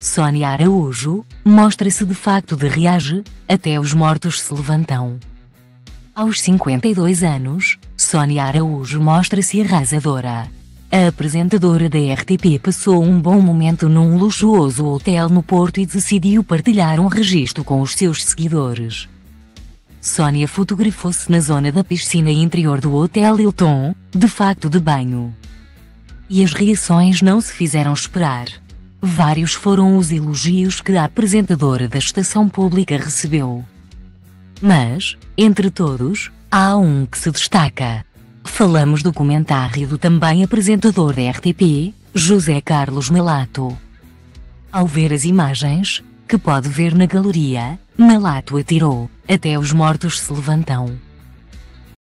Sônia Araújo, mostra-se de facto de reage, até os mortos se levantam. Aos 52 anos, Sônia Araújo mostra-se arrasadora. A apresentadora da RTP passou um bom momento num luxuoso hotel no Porto e decidiu partilhar um registro com os seus seguidores. Sônia fotografou-se na zona da piscina interior do Hotel Hilton, de facto de banho. E as reações não se fizeram esperar. Vários foram os elogios que a apresentadora da estação pública recebeu. Mas, entre todos, há um que se destaca. Falamos do comentário do também apresentador da RTP, José Carlos Melato. Ao ver as imagens, que pode ver na galeria, Melato atirou, até os mortos se levantam.